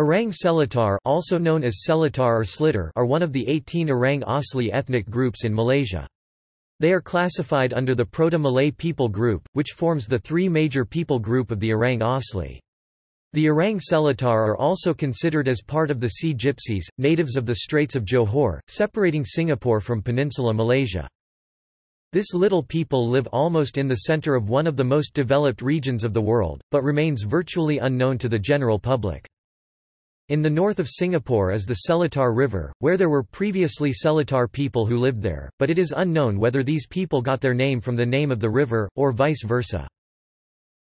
Orang Seletar also known as Selitar or Slitar are one of the 18 Orang Asli ethnic groups in Malaysia. They are classified under the Proto-Malay people group, which forms the three major people group of the Orang Asli. The Orang Seletar are also considered as part of the Sea Gypsies, natives of the Straits of Johor, separating Singapore from Peninsula Malaysia. This little people live almost in the center of one of the most developed regions of the world, but remains virtually unknown to the general public. In the north of Singapore is the Seletar River, where there were previously Seletar people who lived there, but it is unknown whether these people got their name from the name of the river, or vice versa.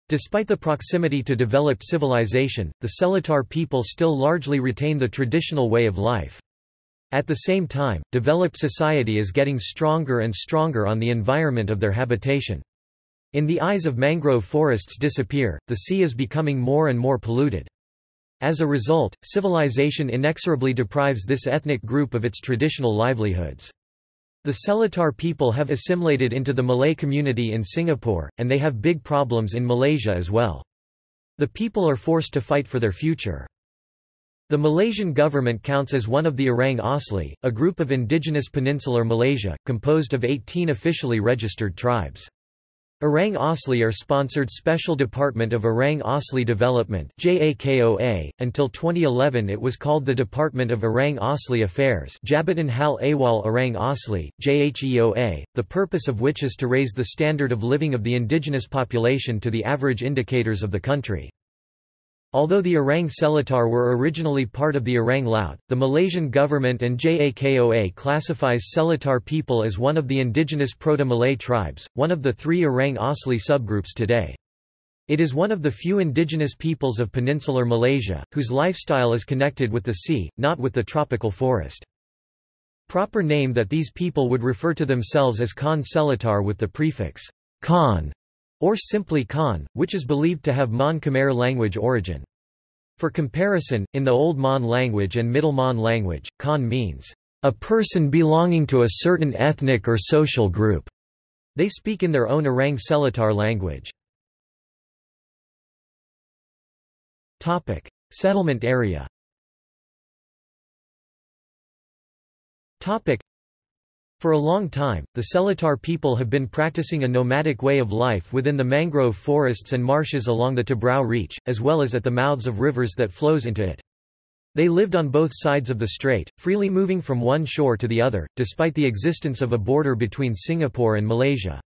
Despite the proximity to developed civilization, the Seletar people still largely retain the traditional way of life. At the same time, developed society is getting stronger and stronger on the environment of their habitation. In the eyes of mangrove forests disappear, the sea is becoming more and more polluted. As a result, civilization inexorably deprives this ethnic group of its traditional livelihoods. The Seletar people have assimilated into the Malay community in Singapore, and they have big problems in Malaysia as well. The people are forced to fight for their future. The Malaysian government counts as one of the Orang Asli, a group of indigenous peninsular Malaysia, composed of 18 officially registered tribes. Orang Asli are sponsored Special Department of Orang Asli Development. .Until 2011 it was called the Department of Orang Asli Affairs Jabatan Hal Ehwal Orang Asli, JHEOA, the purpose of which is to raise the standard of living of the indigenous population to the average indicators of the country. Although the Orang Seletar were originally part of the Orang Laut, the Malaysian government and JAKOA classifies Seletar people as one of the indigenous Proto-Malay tribes, one of the three Orang Asli subgroups today. It is one of the few indigenous peoples of peninsular Malaysia, whose lifestyle is connected with the sea, not with the tropical forest. Proper name that these people would refer to themselves as Khan Seletar with the prefix Khan or simply Khan, which is believed to have Mon Khmer language origin. For comparison, in the Old Mon language and Middle Mon language, Khan means, a person belonging to a certain ethnic or social group. They speak in their own Orang Seletar language. Settlement area for a long time, the Selatar people have been practicing a nomadic way of life within the mangrove forests and marshes along the Tebrau Reach, as well as at the mouths of rivers that flows into it. They lived on both sides of the strait, freely moving from one shore to the other, despite the existence of a border between Singapore and Malaysia.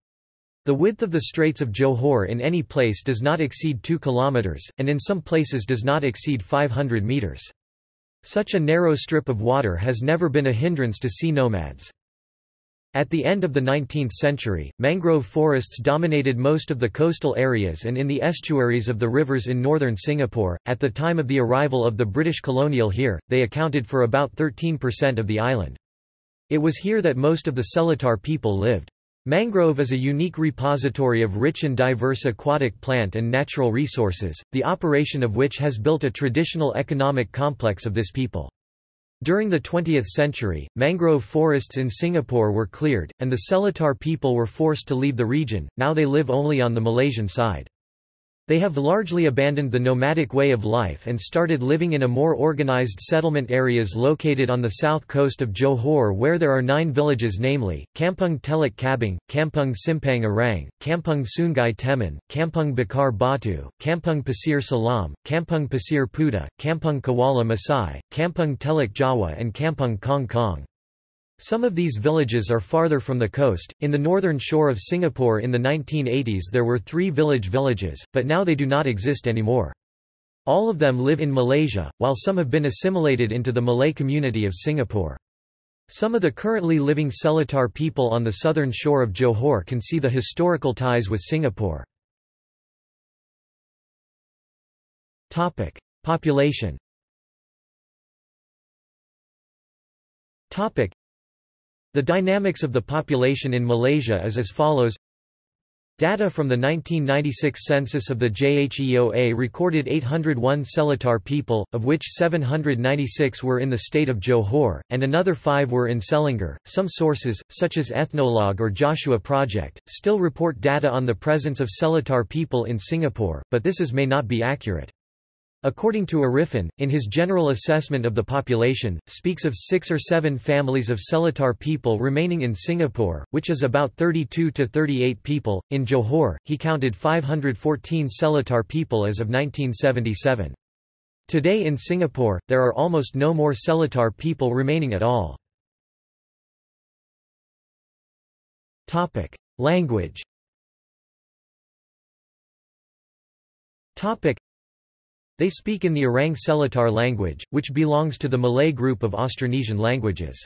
The width of the Straits of Johor in any place does not exceed 2 kilometers, and in some places does not exceed 500 meters. Such a narrow strip of water has never been a hindrance to sea nomads. At the end of the 19th century, mangrove forests dominated most of the coastal areas and in the estuaries of the rivers in northern Singapore. At the time of the arrival of the British colonial here, they accounted for about 13% of the island. It was here that most of the Seletar people lived. Mangrove is a unique repository of rich and diverse aquatic plant and natural resources, the operation of which has built a traditional economic complex of this people. During the 20th century, mangrove forests in Singapore were cleared, and the Seletar people were forced to leave the region, now they live only on the Malaysian side. They have largely abandoned the nomadic way of life and started living in a more organized settlement areas located on the south coast of Johor where there are nine villages namely, Kampung Teluk Kabing, Kampung Simpang Arang, Kampung Sungai Teman, Kampung Bakar Batu, Kampung Pasir Salam, Kampung Pasir Puda, Kampung Kuala Masai, Kampung Teluk Jawa and Kampung Kong Kong. Some of these villages are farther from the coast. In the northern shore of Singapore in the 1980s there were three village villages, but now they do not exist anymore. All of them live in Malaysia, while some have been assimilated into the Malay community of Singapore. Some of the currently living Seletar people on the southern shore of Johor can see the historical ties with Singapore. Topic: Population the dynamics of the population in Malaysia is as follows Data from the 1996 census of the JHEOA recorded 801 Seletar people, of which 796 were in the state of Johor, and another five were in Selangor. Some sources, such as Ethnologue or Joshua Project, still report data on the presence of Seletar people in Singapore, but this is may not be accurate. According to Arifin, in his general assessment of the population, speaks of six or seven families of Seletar people remaining in Singapore, which is about 32 to 38 people. In Johor, he counted 514 Seletar people as of 1977. Today in Singapore, there are almost no more Seletar people remaining at all. Language they speak in the Orang Seletar language, which belongs to the Malay group of Austronesian languages.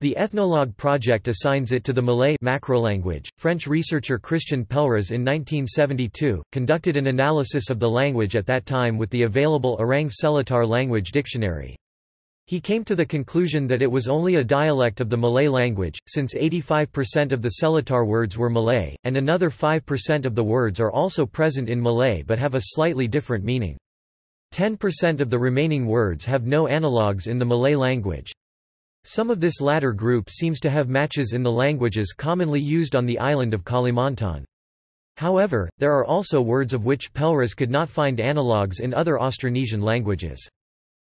The Ethnologue project assigns it to the Malay macrolanguage. French researcher Christian Pelras in 1972 conducted an analysis of the language at that time with the available Orang Seletar language dictionary. He came to the conclusion that it was only a dialect of the Malay language, since 85% of the Seletar words were Malay, and another 5% of the words are also present in Malay but have a slightly different meaning. 10% of the remaining words have no analogues in the Malay language. Some of this latter group seems to have matches in the languages commonly used on the island of Kalimantan. However, there are also words of which Pelras could not find analogues in other Austronesian languages.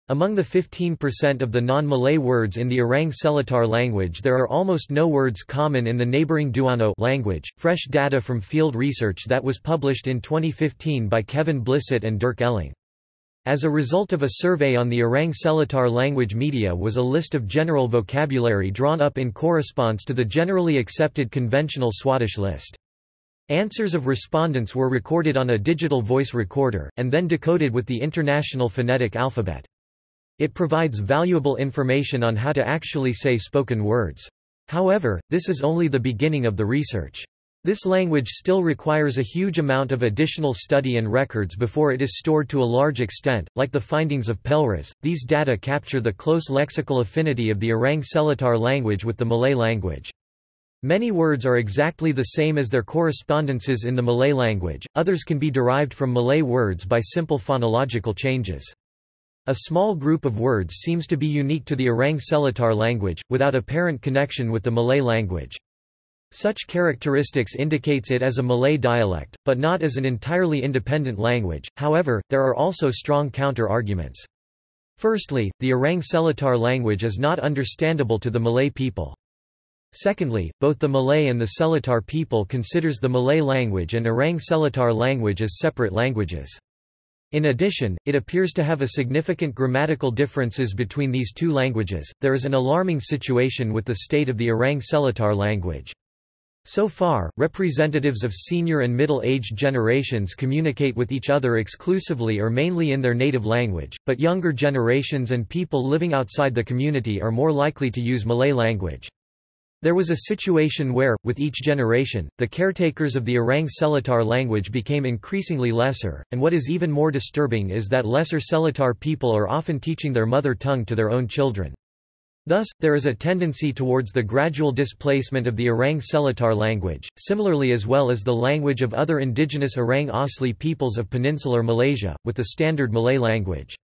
Among the 15% of the non-Malay words in the Orang Seletar language there are almost no words common in the neighboring Duano language. Fresh data from field research that was published in 2015 by Kevin Blissett and Dirk Elling. As a result of a survey on the Orang Seletar language media was a list of general vocabulary drawn up in corresponds to the generally accepted conventional Swadesh list. Answers of respondents were recorded on a digital voice recorder, and then decoded with the International Phonetic Alphabet. It provides valuable information on how to actually say spoken words. However, this is only the beginning of the research. This language still requires a huge amount of additional study and records before it is stored to a large extent. Like the findings of Pelras, these data capture the close lexical affinity of the Orang Seletar language with the Malay language. Many words are exactly the same as their correspondences in the Malay language, others can be derived from Malay words by simple phonological changes. A small group of words seems to be unique to the Orang Seletar language, without apparent connection with the Malay language. Such characteristics indicates it as a Malay dialect, but not as an entirely independent language, however, there are also strong counter-arguments. Firstly, the Orang Seletar language is not understandable to the Malay people. Secondly, both the Malay and the Seletar people considers the Malay language and Orang Seletar language as separate languages. In addition, it appears to have a significant grammatical differences between these two languages. There is an alarming situation with the state of the Orang Seletar language. So far, representatives of senior and middle-aged generations communicate with each other exclusively or mainly in their native language, but younger generations and people living outside the community are more likely to use Malay language. There was a situation where, with each generation, the caretakers of the Orang Seletar language became increasingly lesser, and what is even more disturbing is that lesser Seletar people are often teaching their mother tongue to their own children. Thus, there is a tendency towards the gradual displacement of the Orang Seletar language, similarly as well as the language of other indigenous Orang Asli peoples of peninsular Malaysia, with the standard Malay language.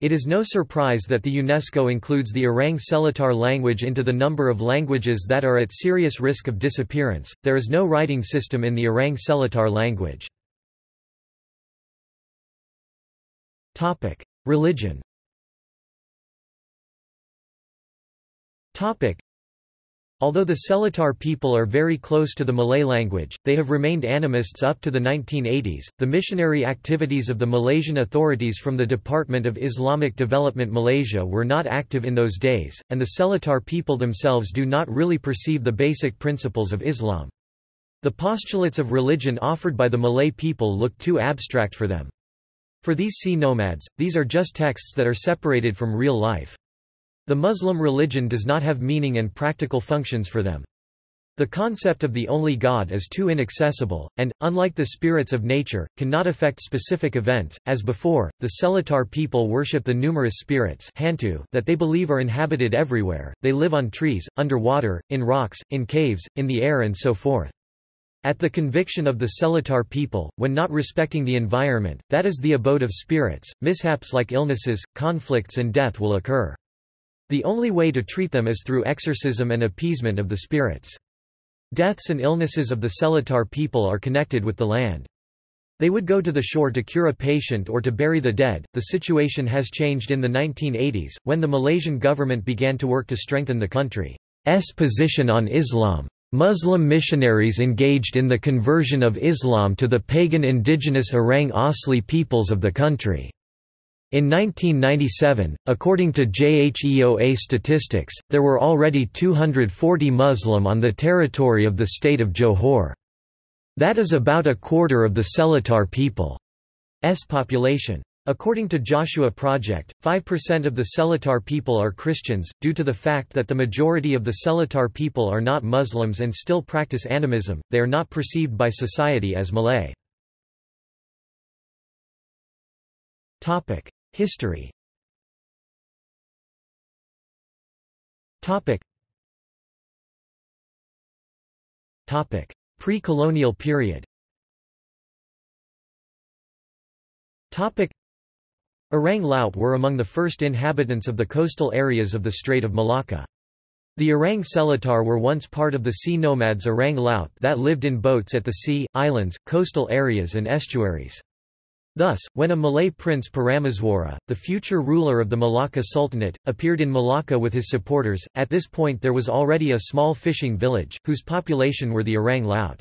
It is no surprise that the UNESCO includes the Orang Seletar language into the number of languages that are at serious risk of disappearance. There is no writing system in the Orang Seletar language. Topic: Although the Seletar people are very close to the Malay language, they have remained animists up to the 1980s. The missionary activities of the Malaysian authorities from the Department of Islamic Development Malaysia were not active in those days, and the Seletar people themselves do not really perceive the basic principles of Islam. The postulates of religion offered by the Malay people look too abstract for them. For these sea nomads, these are just texts that are separated from real life. The Muslim religion does not have meaning and practical functions for them. The concept of the only God is too inaccessible, and, unlike the spirits of nature, cannot affect specific events. As before, the Seletar people worship the numerous spirits Hantu that they believe are inhabited everywhere, they live on trees, under water, in rocks, in caves, in the air and so forth. At the conviction of the Seletar people, when not respecting the environment, that is the abode of spirits, mishaps like illnesses, conflicts and death will occur. The only way to treat them is through exorcism and appeasement of the spirits. Deaths and illnesses of the Seletar people are connected with the land. They would go to the shore to cure a patient or to bury the dead. The situation has changed in the 1980s, when the Malaysian government began to work to strengthen the country's position on Islam. Muslim missionaries engaged in the conversion of Islam to the pagan indigenous Orang Asli peoples of the country. In 1997, according to JHEOA statistics, there were already 240 Muslim on the territory of the state of Johor. That is about a quarter of the Seletar people's population. According to Joshua Project, 5% of the Seletar people are Christians, due to the fact that the majority of the Seletar people are not Muslims and still practice animism, they are not perceived by society as Malay. History. Pre-colonial period. Orang Laut were among the first inhabitants of the coastal areas of the Strait of Malacca. The Orang Seletar were once part of the sea nomads Orang Laut that lived in boats at the sea, islands, coastal areas and estuaries. Thus, when a Malay prince Parameswara, the future ruler of the Malacca Sultanate, appeared in Malacca with his supporters, at this point there was already a small fishing village, whose population were the Orang Laut.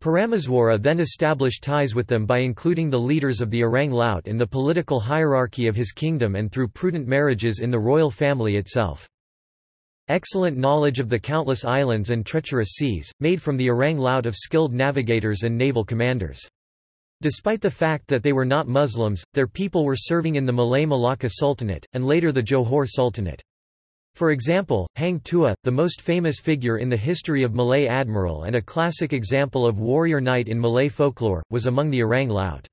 Parameswara then established ties with them by including the leaders of the Orang Laut in the political hierarchy of his kingdom and through prudent marriages in the royal family itself. Excellent knowledge of the countless islands and treacherous seas, made from the Orang Laut of skilled navigators and naval commanders. Despite the fact that they were not Muslims, their people were serving in the Malay Malacca Sultanate, and later the Johor Sultanate. For example, Hang Tuah, the most famous figure in the history of Malay admiral and a classic example of warrior knight in Malay folklore, was among the Orang Laut.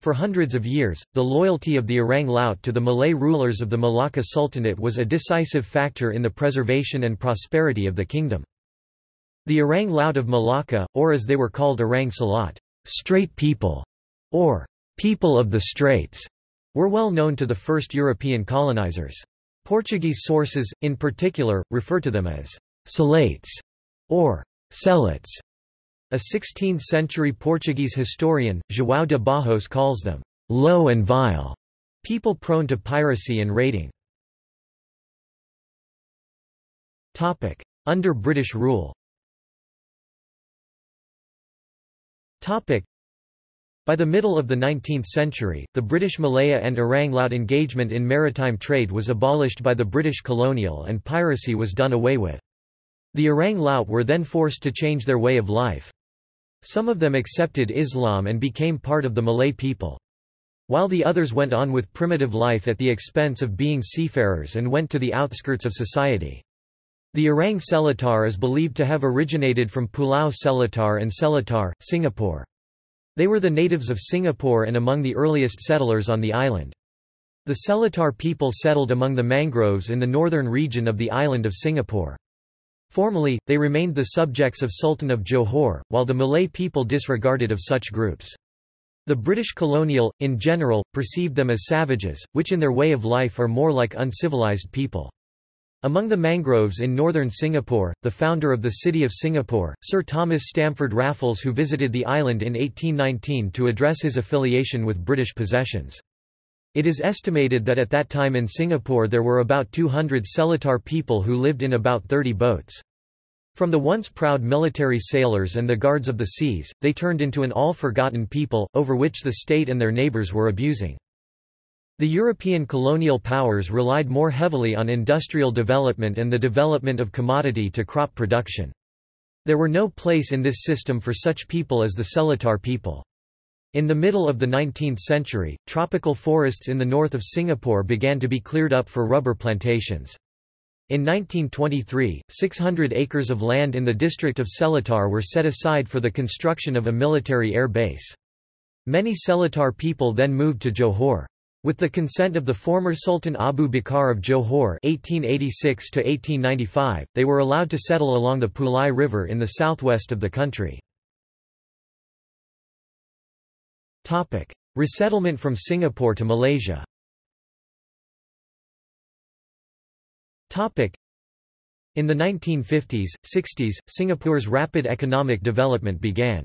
For hundreds of years, the loyalty of the Orang Laut to the Malay rulers of the Malacca Sultanate was a decisive factor in the preservation and prosperity of the kingdom. The Orang Laut of Malacca, or as they were called Orang Salat, Strait people, or people of the Straits, were well known to the first European colonizers. Portuguese sources, in particular, refer to them as Salates or Celots. A 16th-century Portuguese historian, João de Barros calls them low and vile, people prone to piracy and raiding. Under British rule by the middle of the 19th century, the British Malaya and Orang Laut engagement in maritime trade was abolished by the British colonial and piracy was done away with. The Orang Laut were then forced to change their way of life. Some of them accepted Islam and became part of the Malay people. While the others went on with primitive life at the expense of being seafarers and went to the outskirts of society. The Orang Seletar is believed to have originated from Pulau Seletar and Seletar, Singapore. They were the natives of Singapore and among the earliest settlers on the island. The Seletar people settled among the mangroves in the northern region of the island of Singapore. Formally, they remained the subjects of Sultan of Johor, while the Malay people disregarded of such groups. The British colonial, in general, perceived them as savages, which in their way of life are more like uncivilized people. Among the mangroves in northern Singapore, the founder of the City of Singapore, Sir Thomas Stamford Raffles who visited the island in 1819 to address his affiliation with British possessions. It is estimated that at that time in Singapore there were about 200 Seletar people who lived in about 30 boats. From the once proud military sailors and the guards of the seas, they turned into an all-forgotten people, over which the state and their neighbours were abusing. The European colonial powers relied more heavily on industrial development and the development of commodity to crop production. There were no place in this system for such people as the Seletar people. In the middle of the 19th century, tropical forests in the north of Singapore began to be cleared up for rubber plantations. In 1923, 600 acres of land in the district of Seletar were set aside for the construction of a military air base. Many Seletar people then moved to Johor. With the consent of the former Sultan Abu Bakar of Johor (1886–1895), they were allowed to settle along the Pulai River in the southwest of the country. Topic: Resettlement from Singapore to Malaysia. Topic: In the 1950s, 60s, Singapore's rapid economic development began.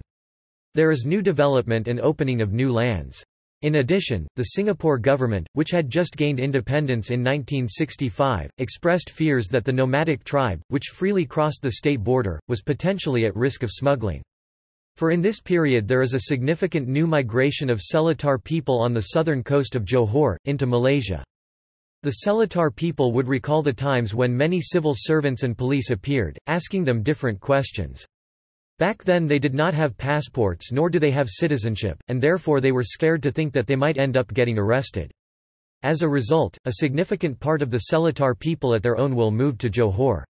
There is new development and opening of new lands. In addition, the Singapore government, which had just gained independence in 1965, expressed fears that the nomadic tribe, which freely crossed the state border, was potentially at risk of smuggling. For in this period there is a significant new migration of Seletar people on the southern coast of Johor, into Malaysia. The Seletar people would recall the times when many civil servants and police appeared, asking them different questions. Back then they did not have passports nor do they have citizenship, and therefore they were scared to think that they might end up getting arrested. As a result, a significant part of the Seletar people at their own will moved to Johor.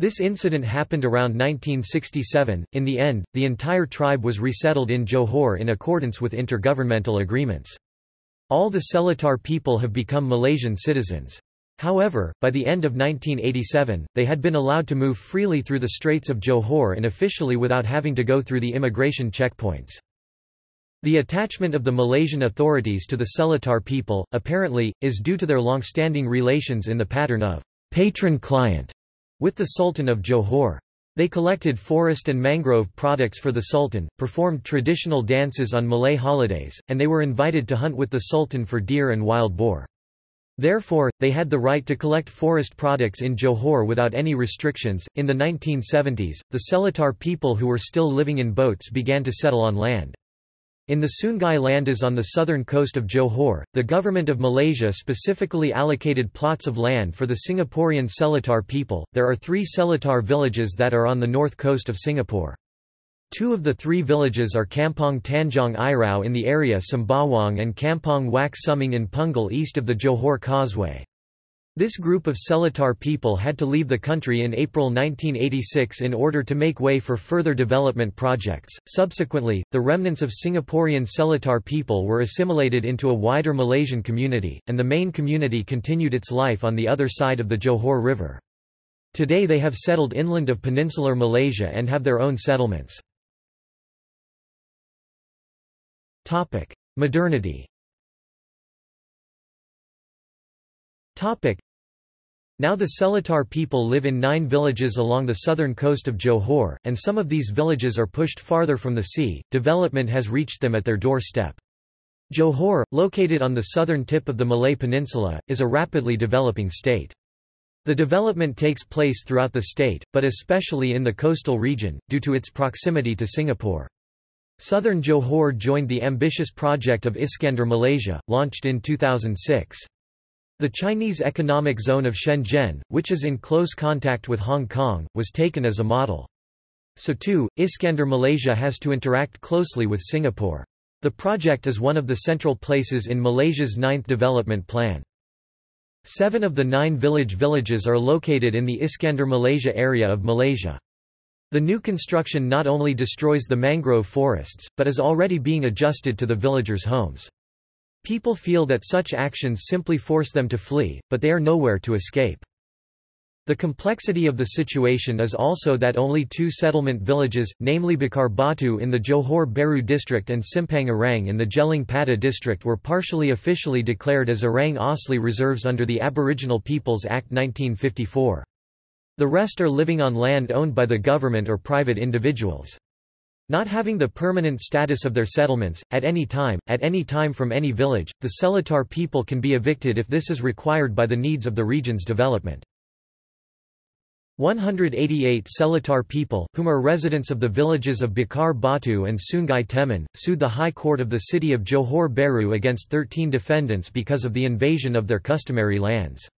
This incident happened around 1967. In the end, the entire tribe was resettled in Johor in accordance with intergovernmental agreements. All the Seletar people have become Malaysian citizens. However, by the end of 1987, they had been allowed to move freely through the Straits of Johor and officially without having to go through the immigration checkpoints. The attachment of the Malaysian authorities to the Seletar people, apparently, is due to their long-standing relations in the pattern of patron-client with the Sultan of Johor. They collected forest and mangrove products for the Sultan, performed traditional dances on Malay holidays, and they were invited to hunt with the Sultan for deer and wild boar. Therefore, they had the right to collect forest products in Johor without any restrictions. In the 1970s, the Seletar people who were still living in boats began to settle on land. In the Sungai Landas on the southern coast of Johor, the government of Malaysia specifically allocated plots of land for the Singaporean Seletar people. There are three Seletar villages that are on the north coast of Singapore. Two of the three villages are Kampong Tanjong Irau in the area Sembawang and Kampong Wak Suming in Punggol east of the Johor Causeway. This group of Seletar people had to leave the country in April 1986 in order to make way for further development projects. Subsequently, the remnants of Singaporean Seletar people were assimilated into a wider Malaysian community, and the main community continued its life on the other side of the Johor River. Today they have settled inland of peninsular Malaysia and have their own settlements. Modernity Topic: now the Seletar people live in nine villages along the southern coast of Johor, and some of these villages are pushed farther from the sea, development has reached them at their doorstep. Johor, located on the southern tip of the Malay Peninsula, is a rapidly developing state. The development takes place throughout the state, but especially in the coastal region, due to its proximity to Singapore. Southern Johor joined the ambitious project of Iskandar Malaysia, launched in 2006. The Chinese economic zone of Shenzhen, which is in close contact with Hong Kong, was taken as a model. So too, Iskandar Malaysia has to interact closely with Singapore. The project is one of the central places in Malaysia's ninth development plan. Seven of the nine village villages are located in the Iskandar Malaysia area of Malaysia. The new construction not only destroys the mangrove forests, but is already being adjusted to the villagers' homes. People feel that such actions simply force them to flee, but they are nowhere to escape. The complexity of the situation is also that only two settlement villages, namely Bakar Batu in the Johor Bahru district and Simpang Arang in the Gelang Patah district were partially officially declared as Orang Asli reserves under the Aboriginal Peoples Act 1954. The rest are living on land owned by the government or private individuals. Not having the permanent status of their settlements, at any time, at any time from any village, the Seletar people can be evicted if this is required by the needs of the region's development. 188 Seletar people, whom are residents of the villages of Bakar Batu and Sungai Teman, sued the High Court of the city of Johor Bahru against 13 defendants because of the invasion of their customary lands.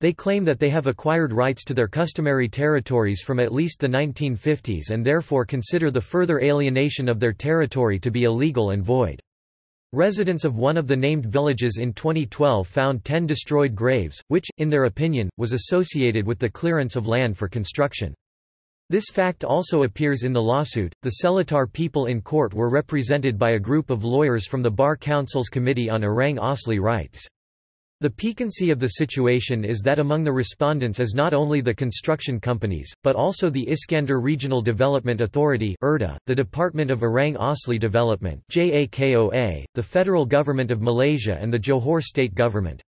They claim that they have acquired rights to their customary territories from at least the 1950s and therefore consider the further alienation of their territory to be illegal and void. Residents of one of the named villages in 2012 found 10 destroyed graves, which, in their opinion, was associated with the clearance of land for construction. This fact also appears in the lawsuit. The Seletar people in court were represented by a group of lawyers from the Bar Council's Committee on Orang Asli Rights. The piquancy of the situation is that among the respondents is not only the construction companies, but also the Iskandar Regional Development Authority the Department of Orang Asli Development the federal government of Malaysia and the Johor state government.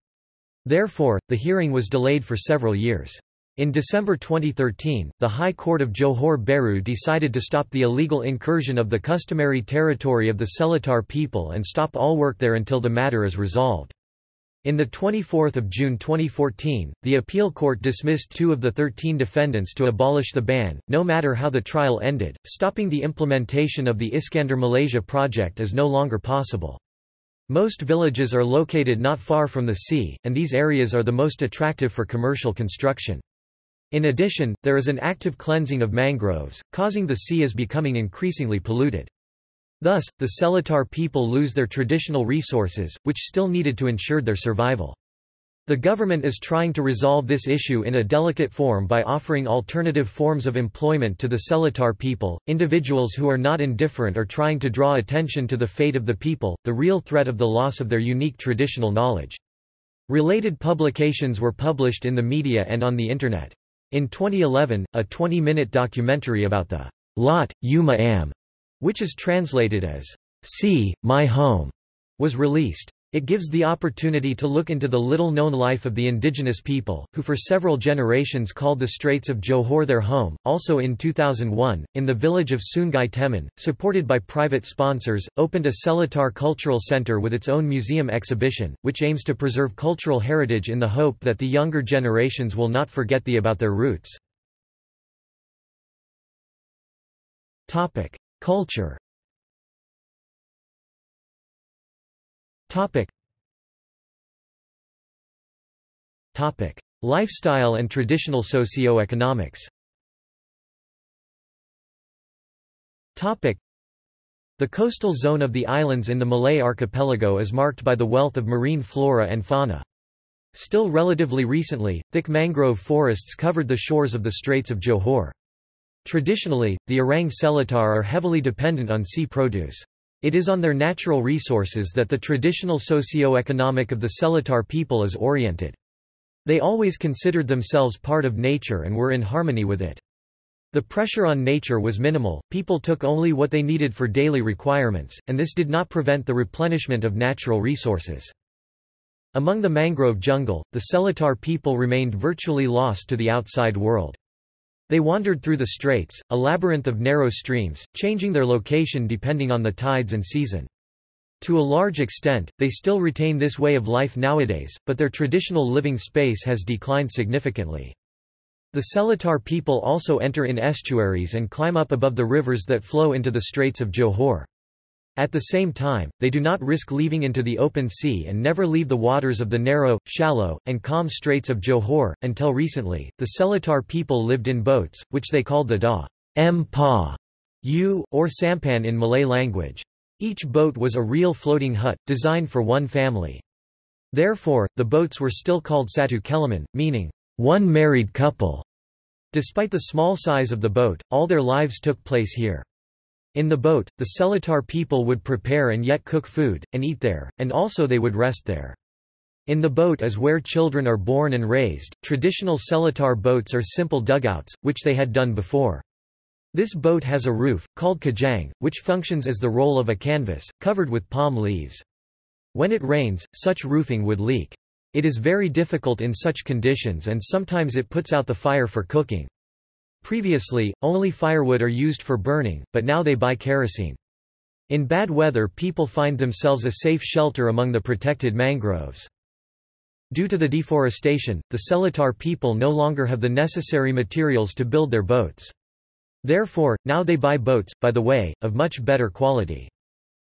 Therefore, the hearing was delayed for several years. In December 2013, the High Court of Johor Bahru decided to stop the illegal incursion of the customary territory of the Seletar people and stop all work there until the matter is resolved. In the 24 June 2014, the appeal court dismissed two of the 13 defendants to abolish the ban, no matter how the trial ended, stopping the implementation of the Iskandar Malaysia project is no longer possible. Most villages are located not far from the sea, and these areas are the most attractive for commercial construction. In addition, there is an active cleansing of mangroves, causing the sea is becoming increasingly polluted. Thus, the Seletar people lose their traditional resources, which still needed to ensure their survival. The government is trying to resolve this issue in a delicate form by offering alternative forms of employment to the Seletar people. Individuals who are not indifferent are trying to draw attention to the fate of the people, the real threat of the loss of their unique traditional knowledge. Related publications were published in the media and on the Internet. In 2011, a 20-minute documentary about the Lot, Yuma Am, which is translated as See, My Home, was released. It gives the opportunity to look into the little-known life of the indigenous people, who for several generations called the Straits of Johor their home. Also in 2001, in the village of Sungai Teman, supported by private sponsors, opened a Seletar Cultural Center with its own museum exhibition, which aims to preserve cultural heritage in the hope that the younger generations will not forget the about their roots. Topic: Culture Topic. Topic. Lifestyle and traditional socio-economics Topic. The coastal zone of the islands in the Malay archipelago is marked by the wealth of marine flora and fauna. Still relatively recently, thick mangrove forests covered the shores of the Straits of Johor. Traditionally, the Orang Seletar are heavily dependent on sea produce. It is on their natural resources that the traditional socio-economic of the Seletar people is oriented. They always considered themselves part of nature and were in harmony with it. The pressure on nature was minimal, people took only what they needed for daily requirements, and this did not prevent the replenishment of natural resources. Among the mangrove jungle, the Seletar people remained virtually lost to the outside world. They wandered through the straits, a labyrinth of narrow streams, changing their location depending on the tides and season. To a large extent, they still retain this way of life nowadays, but their traditional living space has declined significantly. The Seletar people also enter in estuaries and climb up above the rivers that flow into the Straits of Johor. At the same time, they do not risk leaving into the open sea and never leave the waters of the narrow, shallow, and calm Straits of Johor. Until recently, the Seletar people lived in boats, which they called the Da M Pa U, or sampan in Malay language. Each boat was a real floating hut, designed for one family. Therefore, the boats were still called Satu Kelamin, meaning, one married couple. Despite the small size of the boat, all their lives took place here. In the boat, the Seletar people would prepare and yet cook food, and eat there, and also they would rest there. In the boat is where children are born and raised. Traditional Seletar boats are simple dugouts, which they had done before. This boat has a roof, called kajang, which functions as the roll of a canvas, covered with palm leaves. When it rains, such roofing would leak. It is very difficult in such conditions and sometimes it puts out the fire for cooking. Previously, only firewood are used for burning, but now they buy kerosene. In bad weather people find themselves a safe shelter among the protected mangroves. Due to the deforestation, the Seletar people no longer have the necessary materials to build their boats. Therefore, now they buy boats, by the way, of much better quality.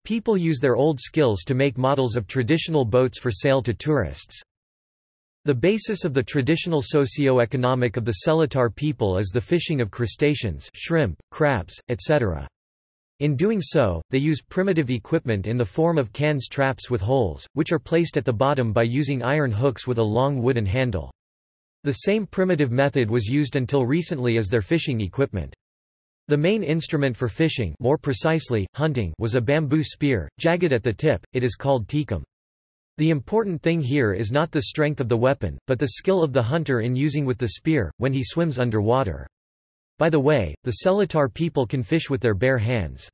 People use their old skills to make models of traditional boats for sale to tourists. The basis of the traditional socio-economic of the Seletar people is the fishing of crustaceans shrimp, crabs, etc. In doing so, they use primitive equipment in the form of cans traps with holes, which are placed at the bottom by using iron hooks with a long wooden handle. The same primitive method was used until recently as their fishing equipment. The main instrument for fishing more precisely, hunting was a bamboo spear, jagged at the tip, it is called tikam. The important thing here is not the strength of the weapon, but the skill of the hunter in using with the spear, when he swims underwater. By the way, the Seletar people can fish with their bare hands.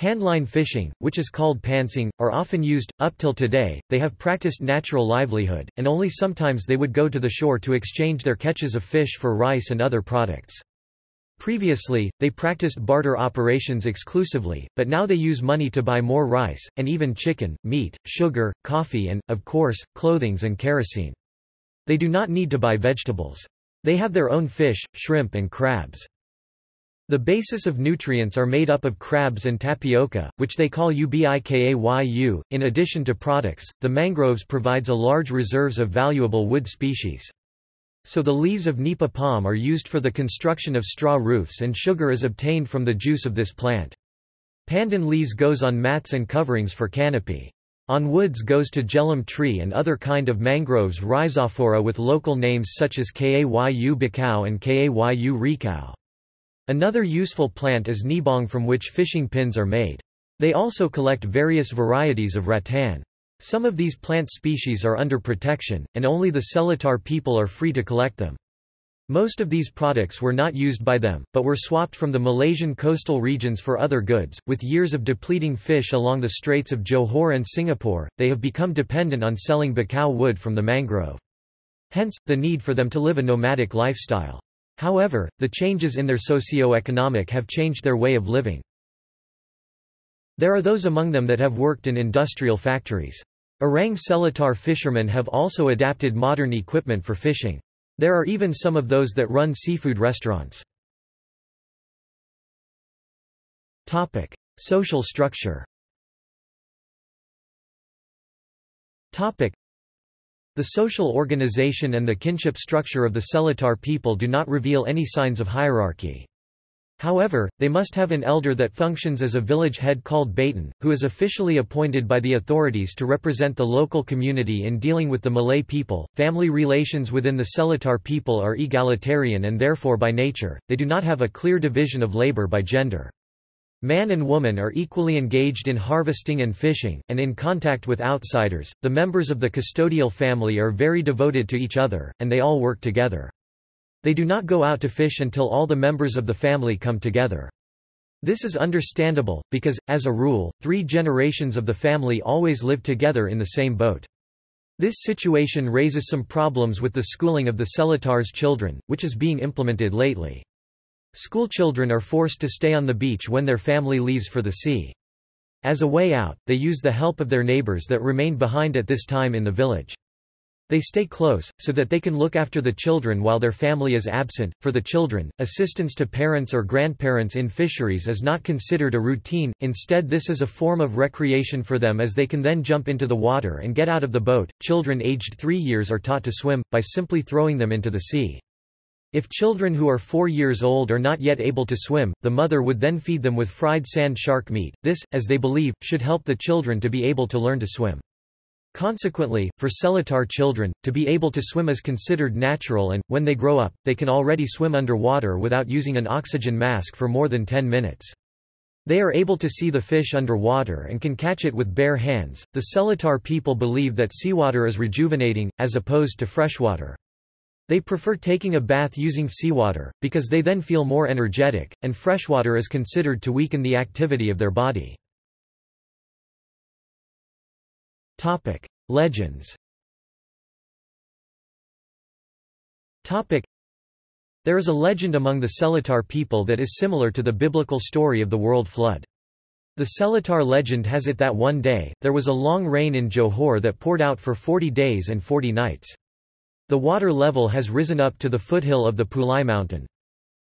Handline fishing, which is called pansing, are often used. Up till today, they have practiced natural livelihood, and only sometimes they would go to the shore to exchange their catches of fish for rice and other products. Previously, they practiced barter operations exclusively, but now they use money to buy more rice, and even chicken, meat, sugar, coffee and, of course, clothings and kerosene. They do not need to buy vegetables. They have their own fish, shrimp and crabs. The basis of nutrients are made up of crabs and tapioca, which they call ubikayu. In addition to products, the mangroves provides a large reserves of valuable wood species. So the leaves of nipa palm are used for the construction of straw roofs and sugar is obtained from the juice of this plant. Pandan leaves goes on mats and coverings for canopy. On woods goes to gelim tree and other kind of mangroves rhizophora with local names such as Kayu bacau and Kayu rikau. Another useful plant is nibong from which fishing pins are made. They also collect various varieties of rattan. Some of these plant species are under protection, and only the Seletar people are free to collect them. Most of these products were not used by them, but were swapped from the Malaysian coastal regions for other goods. With years of depleting fish along the Straits of Johor and Singapore, they have become dependent on selling bacau wood from the mangrove. Hence, the need for them to live a nomadic lifestyle. However, the changes in their socio-economic have changed their way of living. There are those among them that have worked in industrial factories. Orang Seletar fishermen have also adapted modern equipment for fishing. There are even some of those that run seafood restaurants. Topic: Social structure. Topic: The social organization and the kinship structure of the Seletar people do not reveal any signs of hierarchy. However, they must have an elder that functions as a village head called Batin, who is officially appointed by the authorities to represent the local community in dealing with the Malay people. Family relations within the Seletar people are egalitarian and therefore by nature, they do not have a clear division of labor by gender. Man and woman are equally engaged in harvesting and fishing, and in contact with outsiders. The members of the custodial family are very devoted to each other, and they all work together. They do not go out to fish until all the members of the family come together. This is understandable, because, as a rule, three generations of the family always live together in the same boat. This situation raises some problems with the schooling of the Seletar's children, which is being implemented lately. Schoolchildren are forced to stay on the beach when their family leaves for the sea. As a way out, they use the help of their neighbors that remain behind at this time in the village. They stay close, so that they can look after the children while their family is absent. For the children, assistance to parents or grandparents in fisheries is not considered a routine, instead, this is a form of recreation for them as they can then jump into the water and get out of the boat. Children aged three years are taught to swim, by simply throwing them into the sea. If children who are four years old are not yet able to swim, the mother would then feed them with fried sand shark meat. This, as they believe, should help the children to be able to learn to swim. Consequently, for Seletar children, to be able to swim is considered natural and, when they grow up, they can already swim underwater without using an oxygen mask for more than 10 minutes. They are able to see the fish underwater and can catch it with bare hands. The Seletar people believe that seawater is rejuvenating, as opposed to freshwater. They prefer taking a bath using seawater, because they then feel more energetic, and freshwater is considered to weaken the activity of their body. Topic: Legends. Topic: There is a legend among the Seletar people that is similar to the biblical story of the world flood. The Seletar legend has it that one day, there was a long rain in Johor that poured out for 40 days and 40 nights. The water level has risen up to the foothill of the Pulai mountain.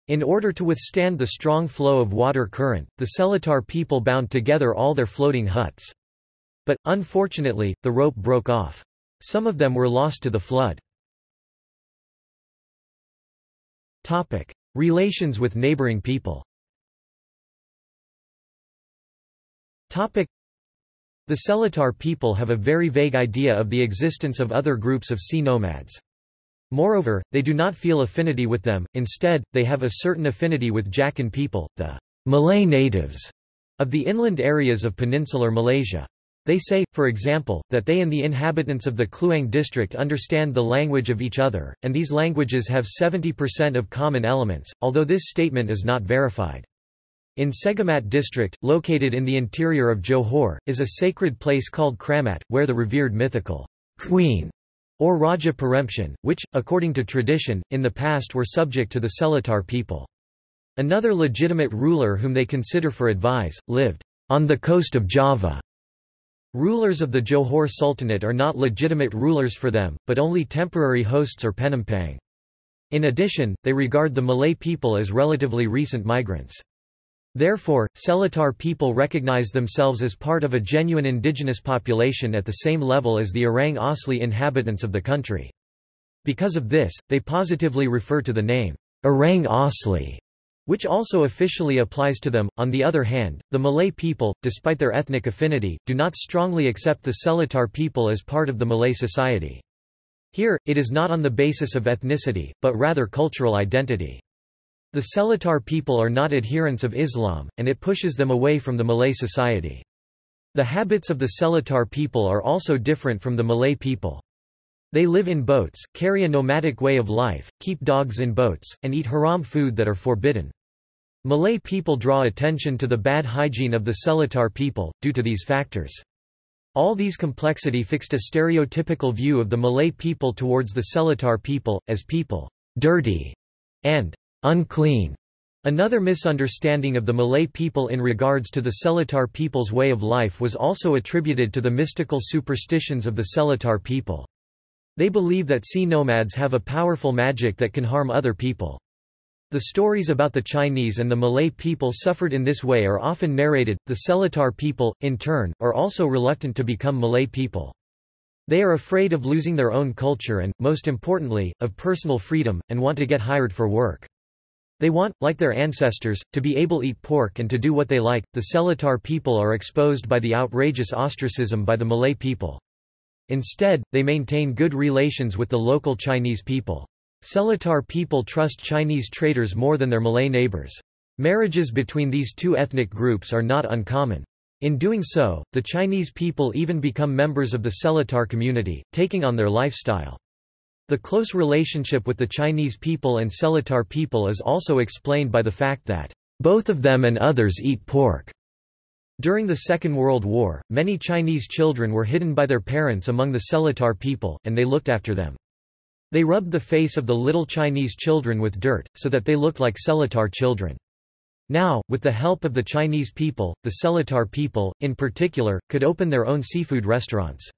In order to withstand the strong flow of water current, the Seletar people bound together all their floating huts. But, unfortunately, the rope broke off. Some of them were lost to the flood. Topic. Relations with neighboring people Topic. The Seletar people have a very vague idea of the existence of other groups of sea nomads. Moreover, they do not feel affinity with them, instead, they have a certain affinity with Jakan people, the Malay natives of the inland areas of peninsular Malaysia. They say, for example, that they and the inhabitants of the Kluang district understand the language of each other, and these languages have 70% of common elements, although this statement is not verified. In Segamat district, located in the interior of Johor, is a sacred place called Kramat, where the revered mythical queen or Raja Perempuan, which, according to tradition, in the past were subject to the Seletar people. Another legitimate ruler whom they consider for advice, lived on the coast of Java. Rulers of the Johor Sultanate are not legitimate rulers for them, but only temporary hosts or penampang. In addition, they regard the Malay people as relatively recent migrants. Therefore, Seletar people recognize themselves as part of a genuine indigenous population at the same level as the Orang Asli inhabitants of the country. Because of this, they positively refer to the name, Orang Asli, which also officially applies to them. On the other hand, the Malay people, despite their ethnic affinity, do not strongly accept the Seletar people as part of the Malay society. Here, it is not on the basis of ethnicity, but rather cultural identity. The Seletar people are not adherents of Islam, and it pushes them away from the Malay society. The habits of the Seletar people are also different from the Malay people. They live in boats, carry a nomadic way of life, keep dogs in boats, and eat haram food that are forbidden. Malay people draw attention to the bad hygiene of the Seletar people, due to these factors. All these complexity fixed a stereotypical view of the Malay people towards the Seletar people, as people dirty and unclean. Another misunderstanding of the Malay people in regards to the Seletar people's way of life was also attributed to the mystical superstitions of the Seletar people. They believe that sea nomads have a powerful magic that can harm other people. The stories about the Chinese and the Malay people suffered in this way are often narrated. The Seletar people, in turn, are also reluctant to become Malay people. They are afraid of losing their own culture and, most importantly, of personal freedom, and want to get hired for work. They want, like their ancestors, to be able to eat pork and to do what they like. The Seletar people are exposed by the outrageous ostracism by the Malay people. Instead, they maintain good relations with the local Chinese people. Seletar people trust Chinese traders more than their Malay neighbors. Marriages between these two ethnic groups are not uncommon. In doing so, the Chinese people even become members of the Seletar community, taking on their lifestyle. The close relationship with the Chinese people and Seletar people is also explained by the fact that both of them and others eat pork. During the Second World War, many Chinese children were hidden by their parents among the Seletar people, and they looked after them. They rubbed the face of the little Chinese children with dirt, so that they looked like Seletar children. Now, with the help of the Chinese people, the Seletar people, in particular, could open their own seafood restaurants.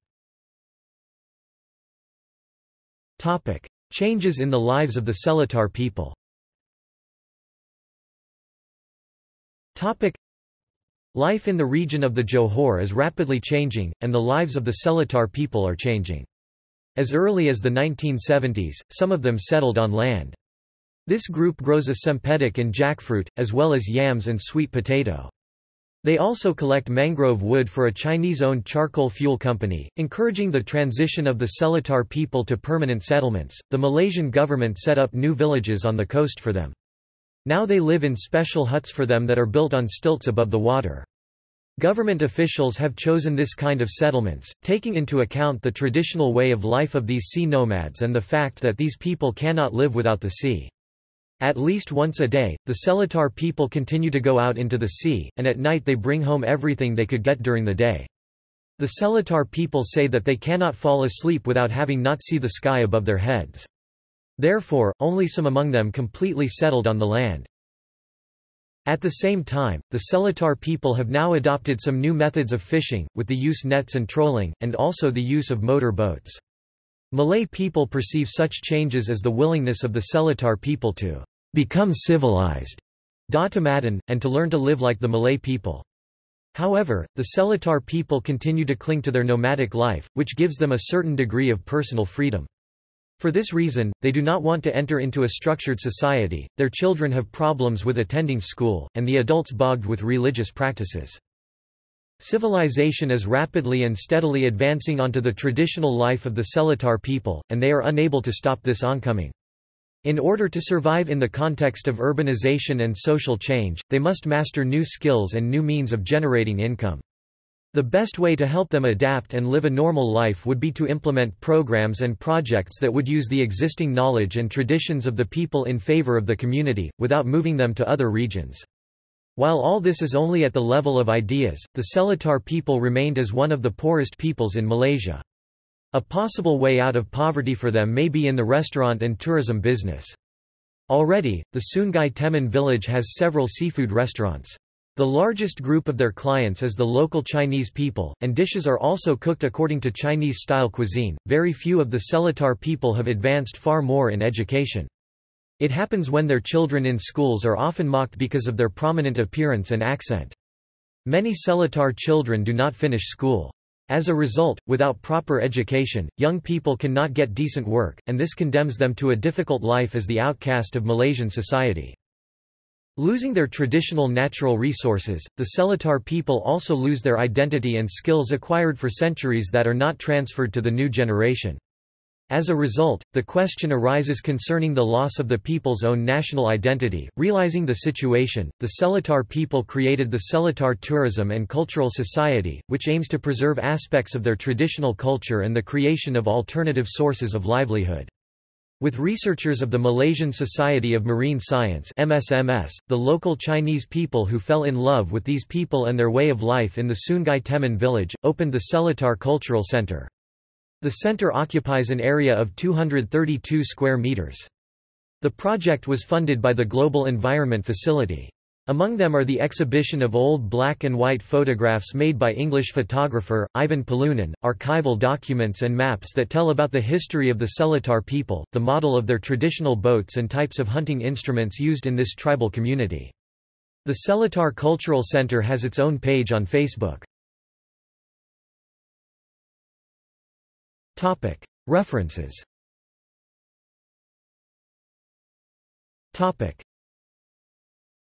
Topic. Changes in the lives of the Seletar people Topic. Life in the region of the Johor is rapidly changing, and the lives of the Seletar people are changing. As early as the 1970s, some of them settled on land. This group grows a and jackfruit, as well as yams and sweet potato. They also collect mangrove wood for a Chinese-owned charcoal fuel company, encouraging the transition of the Seletar people to permanent settlements. The Malaysian government set up new villages on the coast for them. Now they live in special huts for them that are built on stilts above the water. Government officials have chosen this kind of settlements, taking into account the traditional way of life of these sea nomads and the fact that these people cannot live without the sea. At least once a day, the Seletar people continue to go out into the sea, and at night they bring home everything they could get during the day. The Seletar people say that they cannot fall asleep without having not see the sky above their heads. Therefore, only some among them completely settled on the land. At the same time, the Seletar people have now adopted some new methods of fishing, with the use nets and trolling, and also the use of motor boats. Malay people perceive such changes as the willingness of the Seletar people to become civilized, Datamadan, and to learn to live like the Malay people. However, the Seletar people continue to cling to their nomadic life, which gives them a certain degree of personal freedom. For this reason, they do not want to enter into a structured society, their children have problems with attending school, and the adults bogged with religious practices. Civilization is rapidly and steadily advancing onto the traditional life of the Seletar people, and they are unable to stop this oncoming. In order to survive in the context of urbanization and social change, they must master new skills and new means of generating income. The best way to help them adapt and live a normal life would be to implement programs and projects that would use the existing knowledge and traditions of the people in favor of the community, without moving them to other regions. While all this is only at the level of ideas, the Seletar people remained as one of the poorest peoples in Malaysia. A possible way out of poverty for them may be in the restaurant and tourism business. Already, the Sungai Temon village has several seafood restaurants. The largest group of their clients is the local Chinese people, and dishes are also cooked according to Chinese-style cuisine. Very few of the Seletar people have advanced far more in education. It happens when their children in schools are often mocked because of their prominent appearance and accent. Many Seletar children do not finish school. As a result, without proper education, young people cannot get decent work, and this condemns them to a difficult life as the outcast of Malaysian society. Losing their traditional natural resources, the Seletar people also lose their identity and skills acquired for centuries that are not transferred to the new generation. As a result, the question arises concerning the loss of the people's own national identity. Realizing the situation, the Seletar people created the Seletar Tourism and Cultural Society, which aims to preserve aspects of their traditional culture and the creation of alternative sources of livelihood. With researchers of the Malaysian Society of Marine Science MSMS, the local Chinese people who fell in love with these people and their way of life in the Sungai Temon village, opened the Seletar Cultural Centre. The center occupies an area of 232 square meters. The project was funded by the Global Environment Facility. Among them are the exhibition of old black and white photographs made by English photographer, Ivan Polunin, archival documents and maps that tell about the history of the Seletar people, the model of their traditional boats and types of hunting instruments used in this tribal community. The Seletar Cultural Center has its own page on Facebook. References